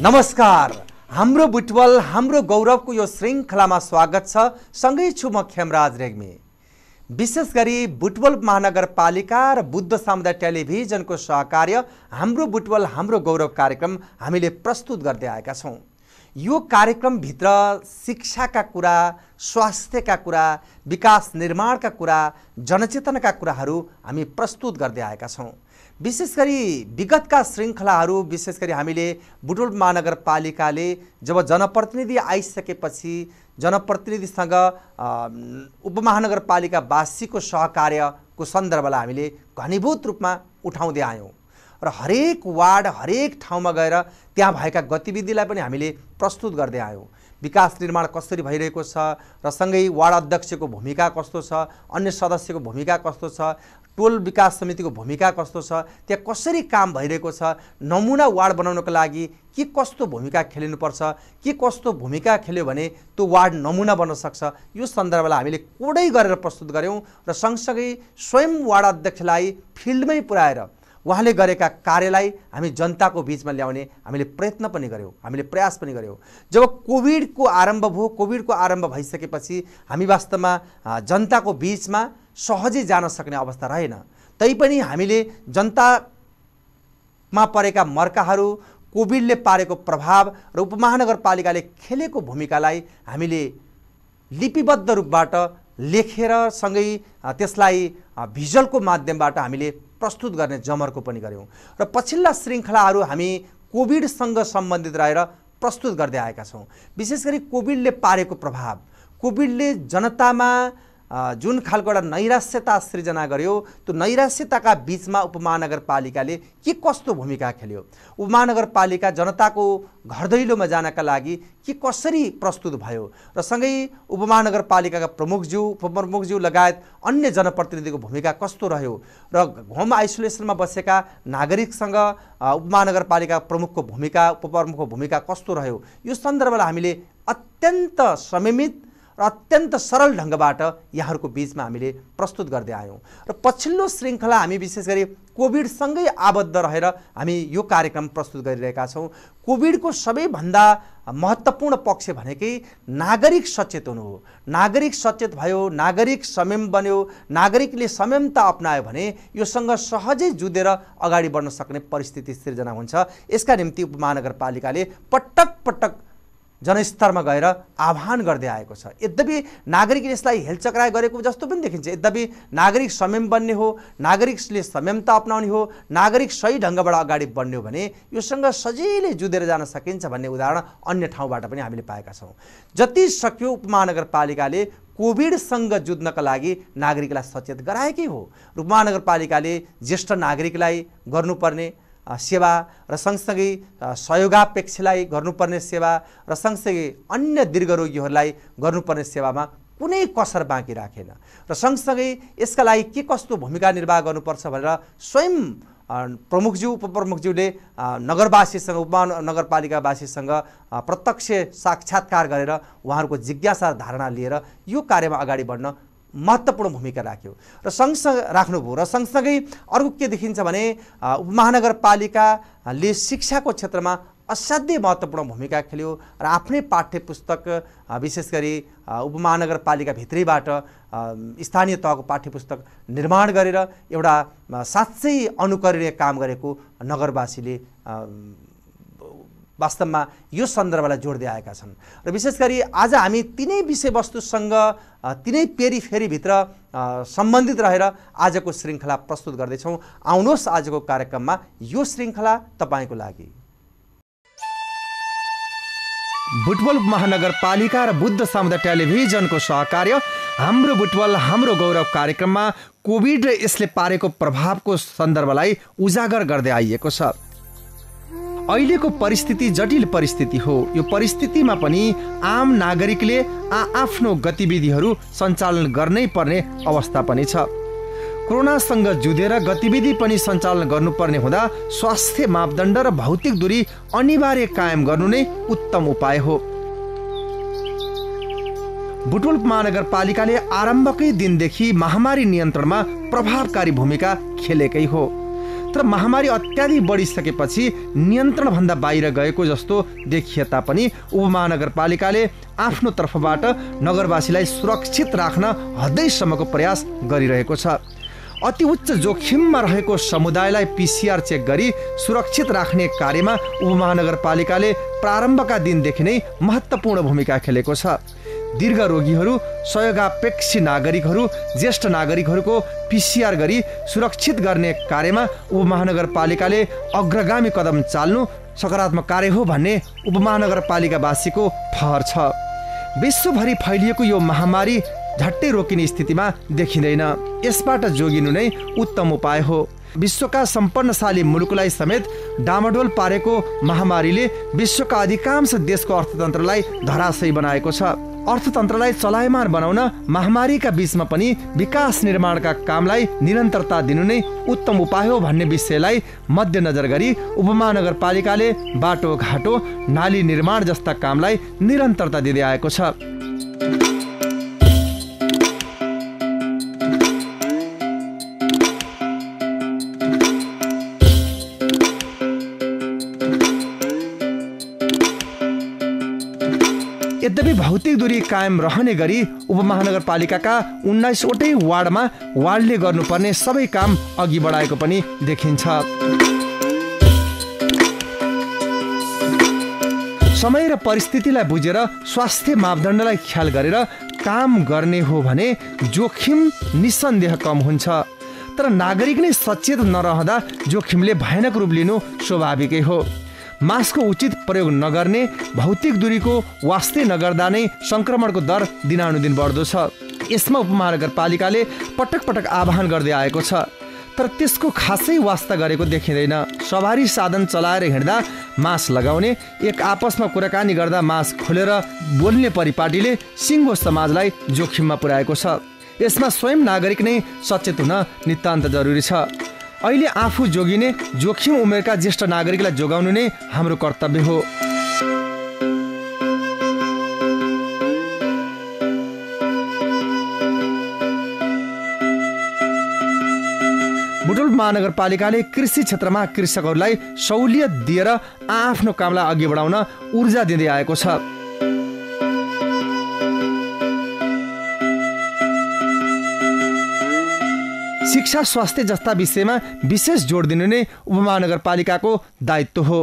नमस्कार। हाम्रो बुटवल हाम्रो गौरवको यो श्रृङ्खलामा स्वागत छ। सँगै छु म खेमराज रेग्मी। विशेष गरी बुटवल महानगरपालिका र बुद्ध समुदाय टेलिभिजनको सहकार्य हाम्रो बुटवल हाम्रो गौरव कार्यक्रम हामीले प्रस्तुत गर्दै आएका छौँ। यो कार्यक्रमभित्र शिक्षाका कुरा स्वास्थ्यका कुरा विकास निर्माणका कुरा जनचेतनाका कुराहरू हामी प्रस्तुत गर्दै आएका छौँ। विशेष गरी विगतका श्रृङ्खलाहरू विशेष गरी हामीले बुटोल महानगरपालिकाले जब जनप्रतिनिधि आइसकेपछि जनप्रतिनिधिसँग उपमहानगरपालिकावासीको सहकार्यको सन्दर्भलाई हामीले घनीभूत रूपमा उठाउँदै आयौँ। र हरेक वार्ड हरेक ठाउँमा गएर त्यहाँ भएका गतिविधिलाई पनि हामीले प्रस्तुत गर्दै आयौँ। विकास निर्माण कसरी भइरहेको छ र सँगै वार्ड अध्यक्षको भूमिका कस्तो छ अन्य सदस्यको भूमिका कस्तो छ टोल विकास समितिको भूमिका कस्तो छ त्यहाँ कसरी काम भइरहेको छ नमुना वार्ड बनाउनको लागि के कस्तो भूमिका खेलिनुपर्छ के कस्तो भूमिका खेल्यो भने त्यो वार्ड नमुना बन्न सक्छ यो सन्दर्भलाई हामीले कोडै गरेर प्रस्तुत गऱ्यौँ र सँगसँगै स्वयं वार्ड अध्यक्षलाई फिल्डमै पुऱ्याएर उहाँले गरेका कार्यलाई हामी जनताको बिचमा ल्याउने हामीले प्रयत्न पनि गऱ्यौँ हामीले प्रयास पनि गऱ्यौँ जब कोभिडको आरम्भ भयो कोभिडको आरम्भ भइसकेपछि हामी वास्तवमा जनताको बिचमा सहजै जान सक्ने अवस्था रहेन। तैपनि हामीले जनतामा परेका मर्काहरू कोभिडले पारेको प्रभाव र उपमहानगरपालिकाले खेलेको भूमिकालाई हामीले लिपिबद्ध रूपबाट लेखेर सँगै त्यसलाई भिजुअलको माध्यमबाट हामीले प्रस्तुत गर्ने जमर्को पनि गऱ्यौँ। र पछिल्ला श्रृङ्खलाहरू हामी कोभिडसँग सम्बन्धित रहेर प्रस्तुत गर्दै आएका छौँ। विशेष गरी कोभिडले पारेको प्रभाव कोभिडले जनतामा जुन खालको एउटा नैराश्यता सृजना गर्यो त्यो नैराश्यताका बिचमा उपमहानगरपालिकाले के कस्तो भूमिका खेल्यो? उपमहानगरपालिका जनताको घर दैलोमा जानका लागि के कसरी प्रस्तुत भयो? र सँगै उपमहानगरपालिकाका प्रमुखज्यू उपप्रमुखज्यू लगायत अन्य जनप्रतिनिधिको भूमिका कस्तो रह्यो? र होम आइसोलेसनमा बसेका नागरिकसँग उपमहानगरपालिका प्रमुखको भूमिका उपप्रमुखको भूमिका कस्तो रह्यो? यो सन्दर्भलाई हामीले अत्यन्त संयमित र अत्यन्त सरल ढङ्गबाट यहाँहरूको बिचमा हामीले प्रस्तुत गर्दै आयौँ। र पछिल्लो श्रृङ्खला हामी विशेष गरी कोभिडसँगै आबद्ध रहेर हामी यो कार्यक्रम प्रस्तुत गरिरहेका छौँ। कोभिडको सबैभन्दा महत्त्वपूर्ण पक्ष भनेकै नागरिक सचेत हुनु हो। नागरिक सचेत भयो नागरिक संयम बन्यो नागरिकले संयमता अप्नायो भने योसँग सहजै जुधेर अगाडि बढ्न सक्ने परिस्थिति सिर्जना हुन्छ। यसका निम्ति उपमहानगरपालिकाले पटक पटक जनस्तरमा गएर आह्वान गर्दै आएको छ। यद्यपि नागरिकले यसलाई हेलचक्राइ गरेको जस्तो पनि देखिन्छ। यद्यपि नागरिक संयम बन्ने हो नागरिकले संयमता अप्नाउने हो नागरिक सही ढङ्गबाट अगाडि बढ्ने हो भने योसँग सजिलै जुधेर जान सकिन्छ भन्ने उदाहरण अन्य ठाउँबाट पनि हामीले पाएका छौँ। जति सक्यो उपमहानगरपालिकाले कोभिडसँग जुझ्नका लागि नागरिकलाई सचेत गराएकै हो। उपमहानगरपालिकाले ज्येष्ठ नागरिकलाई गर्नुपर्ने सेवा र सँगसँगै सहयोगापेक्षलाई गर्नुपर्ने सेवा र सँगसँगै अन्य दीर्घरोगीहरूलाई गर्नुपर्ने सेवामा कुनै कसर बाँकी राखेन। र सँगसँगै यसका लागि के कस्तो भूमिका निर्वाह गर्नुपर्छ भनेर स्वयं प्रमुखज्यू उपप्रमुखज्यूले नगरवासीसँग उपमहानगरपालिकावासीसँग प्रत्यक्ष साक्षात्कार गरेर उहाँहरूको जिज्ञासा धारणा लिएर यो कार्यमा अगाडि बढ्न महत्त्वपूर्ण भूमिका राख्यो। र सँगसँग राख्नुभयो र सँगसँगै अर्को के देखिन्छ भने उपमहानगरपालिकाले शिक्षाको क्षेत्रमा असाध्यै महत्त्वपूर्ण भूमिका खेल्यो र आफ्नै पाठ्य पुस्तक विशेष गरी उपमहानगरपालिकाभित्रैबाट स्थानीय तहको पाठ्य पुस्तक निर्माण गरेर एउटा साँच्चै अनुकरणीय काम गरेको नगरवासीले वास्तवमा यो सन्दर्भलाई जोड्दै आएका छन्। र विशेष गरी आज हामी तिनै विषयवस्तुसँग तिनै पेरी फेरीभित्र सम्बन्धित रहेर आजको श्रृङ्खला प्रस्तुत गर्दैछौँ। आउनुहोस् आजको कार्यक्रममा यो श्रृङ्खला तपाईँको लागि। बुटवल महानगरपालिका र बुद्ध समुदाय टेलिभिजनको सहकार्य हाम्रो बुटवल हाम्रो गौरव कार्यक्रममा कोभिड र यसले पारेको प्रभावको सन्दर्भलाई उजागर गर्दै आइएको छ। अहिलेको परिस्थिति जटिल परिस्थिति हो। यो परिस्थितिमा पनि आम नागरिकले आ आफ्नो गतिविधिहरू सञ्चालन गर्नै पर्ने अवस्था पनि छ। कोरोनासँग जुधेर गतिविधि पनि सञ्चालन गर्नुपर्ने हुँदा स्वास्थ्य मापदण्ड र भौतिक दूरी अनिवार्य कायम गर्नु नै उत्तम उपाय हो। बुटोल महानगरपालिकाले आरम्भकै दिनदेखि महामारी नियन्त्रणमा प्रभावकारी भूमिका खेलेकै हो। तर महामारी अत्याधिक बढिसकेपछि नियन्त्रणभन्दा बाहिर गएको जस्तो देखिए तापनि उपमहानगरपालिकाले आफ्नो तर्फबाट नगरवासीलाई सुरक्षित राख्न हदैसम्मको प्रयास गरिरहेको छ। अति उच्च जोखिममा रहेको समुदायलाई पिसिआर चेक गरी सुरक्षित राख्ने कार्यमा उपमहानगरपालिकाले प्रारम्भका दिनदेखि नै महत्त्वपूर्ण भूमिका खेलेको छ। दीर्घ रोगीहरू सहयोगापेक्षी नागरिकहरू ज्येष्ठ नागरिकहरूको पिसिआर गरी सुरक्षित गर्ने कार्यमा उपमहानगरपालिकाले अग्रगामी कदम चाल्नु सकारात्मक कार्य हो भन्ने उपमहानगरपालिकावासीको ठहर छ। विश्वभरि फैलिएको यो महामारी झट्टै रोकिने स्थितिमा देखिँदैन। यसबाट जोगिनु नै उत्तम उपाय हो। विश्वका सम्पन्नशाली मुलुकलाई समेत डामाडोल पारेको महामारीले विश्वका अधिकांश देशको अर्थतन्त्रलाई धराशयी बनाएको छ। अर्थतन्त्रलाई चलायमान बनाउन महामारीका बीचमा पनि विकास निर्माणका कामलाई निरन्तरता दिनु नै उत्तम उपाय हो भन्ने विषयलाई मध्यनजर गरी उपमहानगरपालिकाले बाटो घाटो नाली निर्माण जस्ता कामलाई निरन्तरता दिँदै आएको छ। भौतिक दूरी कायम रहने गरी उपमहानगरपालिकाका उन्नाइसवटै वार्डमा वार्डले गर्नुपर्ने सबै काम अघि बढाएको पनि देखिन्छ। समय र परिस्थितिलाई बुझेर स्वास्थ्य मापदण्डलाई ख्याल गरेर काम गर्ने हो भने जोखिम निसन्देह कम हुन्छ। तर नागरिक नै सचेत नरहँदा जोखिमले भयानक रूप लिनु स्वाभाविकै हो। मास्कको उचित प्रयोग नगर्ने भौतिक दूरीको वास्तै नगर्दा नै सङ्क्रमणको दर दिनानुदिन बढ्दो छ। यसमा उपमहानगरपालिकाले पटक पटक आह्वान गर्दै आएको छ। तर त्यसको खासै वास्ता गरेको देखिँदैन। सवारी साधन चलाएर हिँड्दा मास्क लगाउने एक आपसमा कुराकानी गर्दा मास्क खोलेर बोल्ने परिपाटीले सिङ्गो समाजलाई जोखिममा पुर्याएको छ। यसमा स्वयं नागरिक नै सचेत हुन नितान्त जरुरी छ। अहिले आफू जोगिने जोखिम उमेरका ज्येष्ठ नागरिकलाई जोगाउनु नै हाम्रो कर्तव्य हो। बुटोल महानगरपालिकाले कृषि क्षेत्रमा कृषकहरूलाई सहुलियत दिएर आफ्नो कामलाई अघि बढाउन ऊर्जा दिँदै आएको छ। शिक्षा स्वास्थ्य जस्ता विषयमा विशेष जोड दिनु नै उपमहानगरपालिकाको दायित्व हो।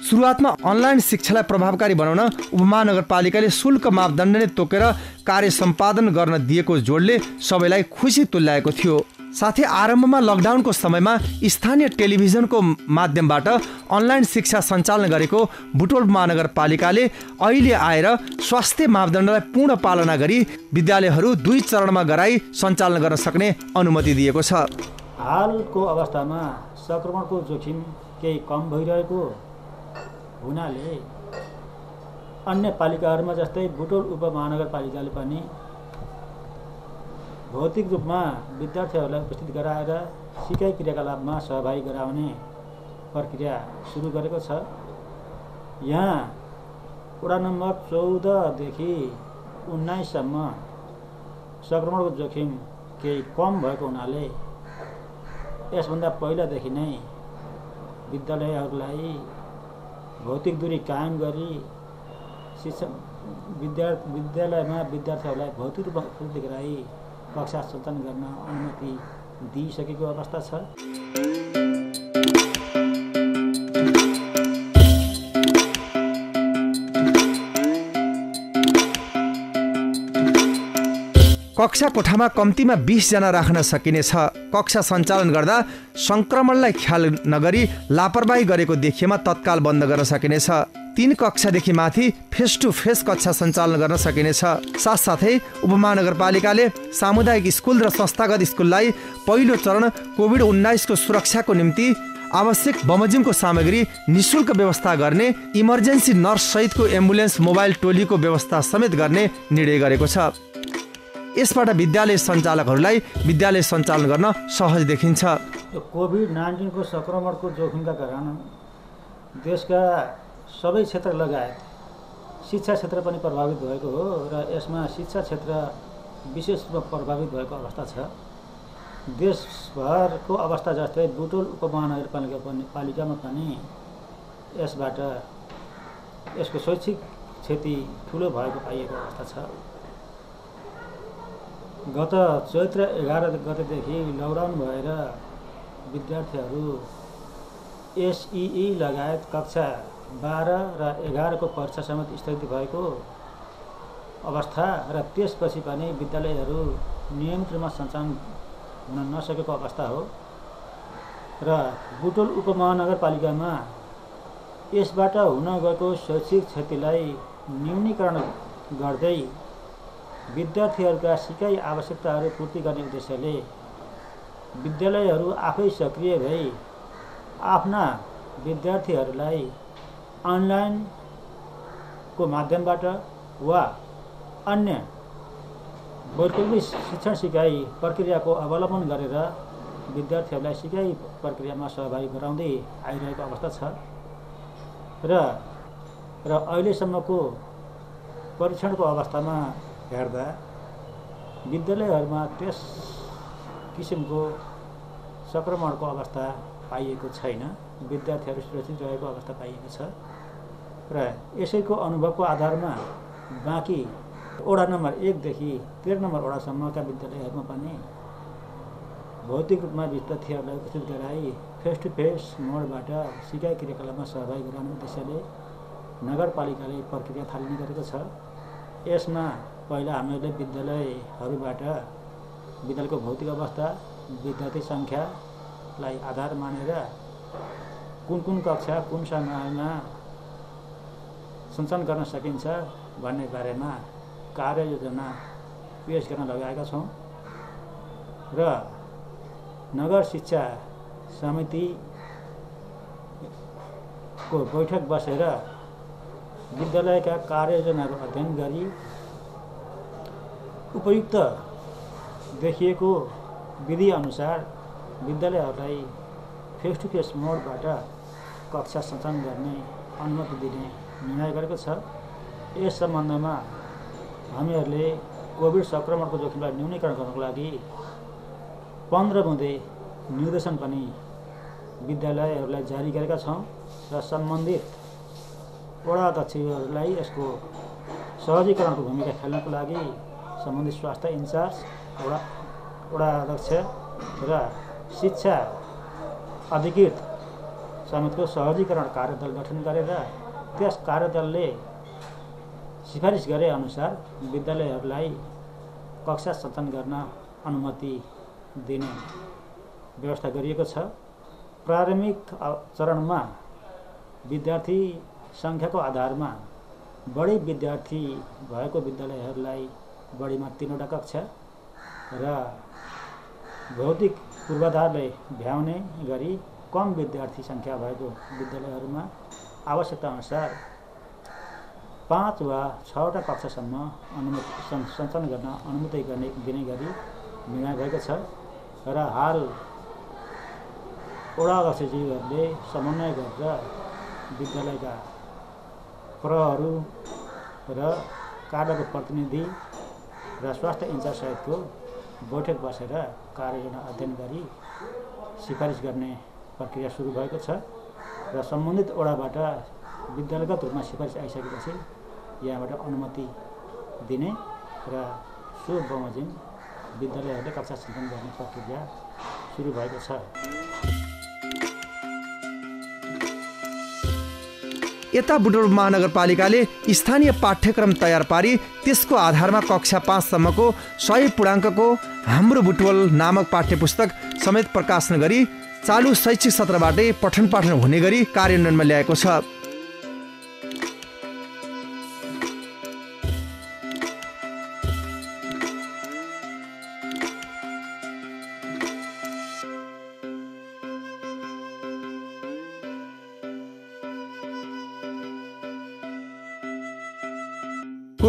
सुरुवातमा अनलाइन शिक्षालाई प्रभावकारी बनाउन उपमहानगरपालिकाले शुल्क मापदण्डले तोकेर कार्य सम्पादन गर्न दिएको जोडले सबैलाई खुसी तुल्याएको थियो। साथै आरम्भमा लकडाउनको समयमा स्थानीय टेलिभिजनको माध्यमबाट अनलाइन शिक्षा सञ्चालन गरेको बुटोल महानगरपालिकाले अहिले आएर स्वास्थ्य मापदण्डलाई पूर्ण पालना गरी विद्यालयहरू दुई चरणमा गराई सञ्चालन गर्न सक्ने अनुमति दिएको छ। हालको अवस्थामा सङ्क्रमणको जोखिम केही कम भइरहेको हुनाले अन्य पालिकाहरूमा जस्तै बुटोल उपमहानगरपालिकाले पनि भौतिक रूपमा विद्यार्थीहरूलाई उपस्थित गराएर सिकाइ क्रियाकलापमा सहभागी गराउने प्रक्रिया सुरु गरेको छ। यहाँ वडा नम्बर चौधदेखि उन्नाइससम्म सङ्क्रमणको जोखिम केही कम भएको हुनाले यसभन्दा पहिलादेखि नै विद्यालयहरूलाई भौतिक दूरी कायम गरी शिक्षा विद्या विद्यालयमा विद्यार्थीहरूलाई भौतिक रूपमा उपस्थित गराई कक्षा सञ्चालन गर्न अनुमति दिइसकेको अवस्था छ। कक्षा कोठामा कम्तीमा बिसजना राख्न सकिनेछ। कक्षा सञ्चालन गर्दा सङ्क्रमणलाई ख्याल नगरी लापरवाही गरेको देखिएमा तत्काल बन्द गर्न सकिनेछ। तीन कक्षादेखि माथि फेस टु फेस कक्षा सञ्चालन गर्न सकिनेछ। साथसाथै उपमहानगरपालिकाले सामुदायिक स्कुल र संस्थागत स्कुललाई पहिलो चरण कोभिड उन्नाइसको सुरक्षाको निम्ति आवश्यक बमोजिमको सामग्री निशुल्क व्यवस्था गर्ने इमर्जेन्सी नर्स सहितको एम्बुलेन्स मोबाइल टोलीको व्यवस्था समेत गर्ने निर्णय गरेको छ। यसबाट विद्यालय सञ्चालकहरूलाई विद्यालय सञ्चालन गर्न सहज देखिन्छ। कोभिड नाइन्टिनको सङ्क्रमणको जोखिमका कारण देशका सबै क्षेत्र लगायत शिक्षा क्षेत्र पनि प्रभावित भएको हो र यसमा शिक्षा क्षेत्र विशेष रूपमा प्रभावित भएको अवस्था छ। देशभरको अवस्था जस्तै बुटोल उपमहानगरपालिका पनि पालिकामा पनि यसबाट यसको शैक्षिक क्षति ठुलो भएको पाइएको अवस्था छ। गत चैत्र एघार गतेदेखि लकडाउन भएर विद्यार्थीहरू एसइई लगायत कक्षा बाह्र र एघारको परीक्षा समेत स्थगित भएको अवस्था र त्यसपछि पनि विद्यालयहरू नियमित रूपमा सञ्चालन हुन नसकेको अवस्था हो र बुटोल उपमहानगरपालिकामा यसबाट हुन गएको शैक्षिक क्षतिलाई न्यूनीकरण गर्दै विद्यार्थीहरूका सिकाइ आवश्यकताहरू पूर्ति गर्ने उद्देश्यले विद्यालयहरू आफै सक्रिय भई आफ्ना विद्यार्थीहरूलाई अनलाइनको माध्यमबाट वा अन्य वैकल्पिक शिक्षण सिकाइ प्रक्रियाको अवलम्बन गरेर विद्यार्थीहरूलाई सिकाइ प्रक्रियामा सहभागी गराउँदै आइरहेको अवस्था छ। र र अहिलेसम्मको परीक्षणको अवस्थामा हेर्दा विद्यालयहरूमा त्यस किसिमको सङ्क्रमणको अवस्था पाइएको छैन। विद्यार्थीहरू सुरक्षित रहेको अवस्था पाइएको छ। र यसैको अनुभवको आधारमा बाँकी वडा नम्बर एकदेखि तेह्र नम्बर वडासम्मका विद्यालयहरूमा पनि भौतिक रूपमा विद्यार्थीहरूलाई उपस्थित गराई फेस टु फेस मोडबाट सिकाइ क्रियाकलापमा सहभागी गराउने उद्देश्यले नगरपालिकाले प्रक्रिया थालिने गरेको छ। यसमा पहिला हामीहरूले विद्यालयहरूबाट विद्यालयको भौतिक अवस्था विद्यार्थी सङ्ख्यालाई आधार मानेर कुन कुन कक्षा कुन समयमा सञ्चालन गर्न सकिन्छ भन्ने बारेमा कार्ययोजना पेस गर्न लगाएका छौँ र नगर शिक्षा समितिको बैठक बसेर विद्यालयका कार्ययोजनाहरू अध्ययन गरी उपयुक्त देखिएको विधिअनुसार विद्यालयहरूलाई फेस टु फेस मोडबाट कक्षा सञ्चालन गर्ने अनुमति दिने निर्णय गरेको छ। यस सम्बन्धमा हामीहरूले कोभिड सङ्क्रमणको जोखिमलाई न्यूनीकरण गर्नको लागि पन्ध्र बुँदे निर्देशन पनि विद्यालयहरूलाई जारी गरेका छौँ र सम्बन्धित वडा अध्यक्षहरूलाई यसको सहजीकरणको भूमिका खेल्नको लागि सम्बन्धित स्वास्थ्य इन्चार्ज वडा वडा अध्यक्ष र शिक्षा अधिकृत समेतको सहजीकरण कार्यदल गठन गरेर त्यस कार्यदलले सिफारिस गरे अनुसार विद्यालयहरूलाई कक्षा सञ्चालन गर्न अनुमति दिने व्यवस्था गरिएको छ। प्रारम्भिक चरणमा विद्यार्थी सङ्ख्याको आधारमा बढी विद्यार्थी भएको विद्यालयहरूलाई बढीमा तिनवटा कक्षा र भौतिक पूर्वाधारले भ्याउने गरी कम विद्यार्थी सङ्ख्या भएको विद्यालयहरूमा आवश्यकताअनुसार पाँच वा छवटा कक्षासम्म अनुमति सञ्चालन गर्न अनुमति गर्ने दिने गरी निर्णय भएको छ र हाल वडा अध्यक्षज्यूहरूले समन्वय गरेर विद्यालयका प्रहरू र कार्यको प्रतिनिधि र स्वास्थ्य इन्चार्ज सहितको बैठक बसेर कार्ययोजना अध्ययन गरी सिफारिस गर्ने प्रक्रिया सुरु भएको छ र सम्बन्धित वडाबाट विद्यालयगत रूपमा सिफारिस आइसकेपछि यहाँबाट अनुमति दिने र सो बमोजिम विद्यालयहरूले कक्षा सञ्चालन गर्ने प्रक्रिया सुरु भएको छ। यता बुटोल महानगरपालिकाले स्थानीय पाठ्यक्रम तयार पारी त्यसको आधारमा कक्षा पाँचसम्मको सय पूर्णाङ्कको हाम्रो बुटवल नामक पाठ्य पुस्तक समेत प्रकाशन गरी चालु शैक्षिक सत्रबाटै पठन पाठन हुने गरी कार्यान्वयनमा ल्याएको छ।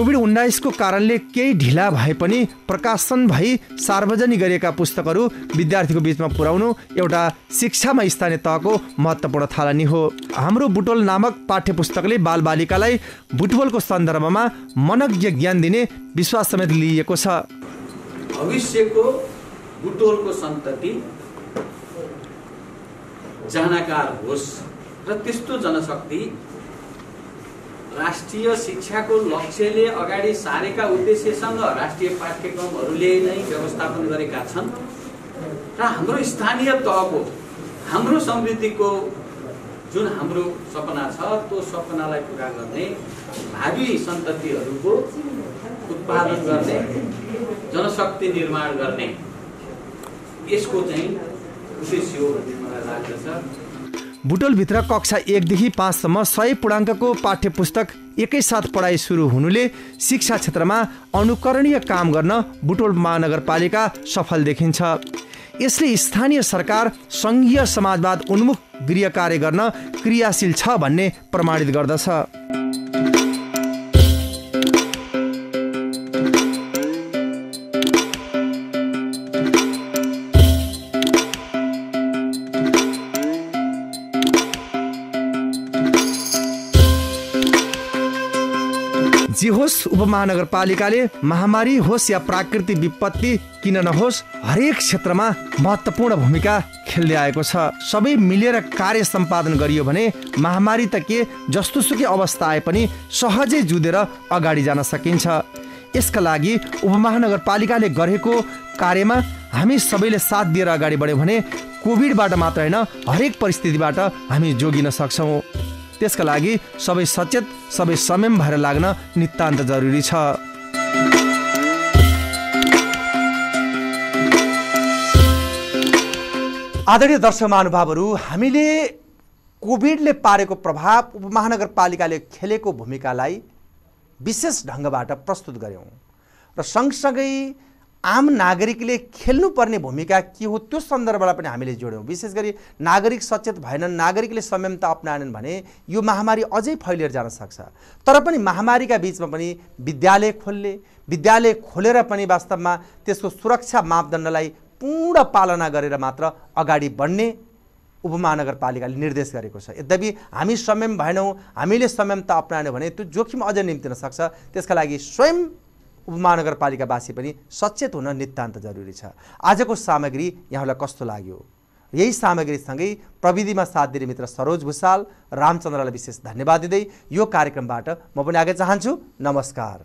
कोभिड उन्नाइसको कारणले केही ढिला भए पनि प्रकाशन भई सार्वजनिक गरिएका पुस्तकहरू विद्यार्थीको बिचमा पुर्याउनु एउटा शिक्षामा स्थानीय तहको महत्त्वपूर्ण थालनी हो। हाम्रो बुटोल नामक पाठ्य पुस्तकले बालबालिकालाई बुटबोलको सन्दर्भमा मनज्ञ ज्ञान दिने विश्वास समेत लिइएको छ। भविष्यको बुटोलको सन्तति जानकार होस् र त्यस्तो जनशक्ति राष्ट्रिय शिक्षाको लक्ष्यले अगाडि सारेका उद्देश्यसँग राष्ट्रिय पाठ्यक्रमहरूले नै व्यवस्थापन गरेका छन्। र हाम्रो स्थानीय तहको हाम्रो समृद्धिको जुन हाम्रो सपना छ त्यो सपनालाई पुरा गर्ने भावी सन्ततिहरूको उत्पादन गर्ने जनशक्ति निर्माण गर्ने यसको चाहिँ उद्देश्य हो भन्ने मलाई लाग्दछ। बुटोलभित्र कक्षा एकदेखि पाँचसम्म सय पूर्णाङ्कको पाठ्य पुस्तक एकैसाथ पढाइ सुरु हुनुले शिक्षा क्षेत्रमा अनुकरणीय काम गर्न बुटोल महानगरपालिका सफल देखिन्छ। यसले स्थानीय सरकार सङ्घीय समाजवाद उन्मुख गृह कार्य गर्न क्रियाशील छ भन्ने प्रमाणित गर्दछ। जे होस् उपमहानगरपालिकाले महामारी होस् या प्राकृतिक विपत्ति किन नहोस् हरेक क्षेत्रमा महत्त्वपूर्ण भूमिका खेल्दै आएको छ। सबै मिलेर कार्य सम्पादन गरियो भने महामारी त के जस्तो सुकै अवस्था आए पनि सहजै जुधेर अगाडि जान सकिन्छ। यसका लागि उपमहानगरपालिकाले गरेको कार्यमा हामी सबैले साथ दिएर अगाडि बढ्यौँ भने कोभिडबाट मात्र होइन हरेक परिस्थितिबाट हामी जोगिन सक्छौँ। त्यसका लागि सबै सचेत सबै संयम भएर लाग्न नितान्त जरुरी छ। आदरणीय दर्शक महानुभावहरू हामीले कोभिडले पारेको प्रभाव उपमहानगरपालिकाले खेलेको भूमिकालाई विशेष ढङ्गबाट प्रस्तुत गऱ्यौँ। र सँगसँगै आम नागरिकले खेल्नुपर्ने भूमिका के हो त्यो सन्दर्भलाई पनि हामीले जोड्यौँ। विशेष गरी नागरिक सचेत भएनन् नागरिकले संयमता अप्नाएनन् भने यो महामारी अझै फैलिएर जान सक्छ। तर पनि महामारीका बिचमा पनि विद्यालय खोल्ने विद्यालय खोलेर पनि वास्तवमा त्यसको सुरक्षा मापदण्डलाई पूर्ण पालना गरेर मात्र अगाडि बढ्ने उपमहानगरपालिकाले निर्देश गरेको छ। यद्यपि हामी संयम भएनौँ हामीले संयमता अप्नाएनौँ भने त्यो जोखिम अझ निम्तिन सक्छ। त्यसका लागि स्वयं उपमहानगरपालिकावासी पनि सचेत हुन नितान्त जरुरी छ। आजको सामग्री यहाँलाई कस्तो लाग्यो? यही सामग्रीसँगै प्रविधिमा साथ दिने मित्र सरोज भूषाल रामचन्द्रलाई विशेष धन्यवाद दिँदै यो कार्यक्रमबाट म पनि आगे चाहन्छु। नमस्कार।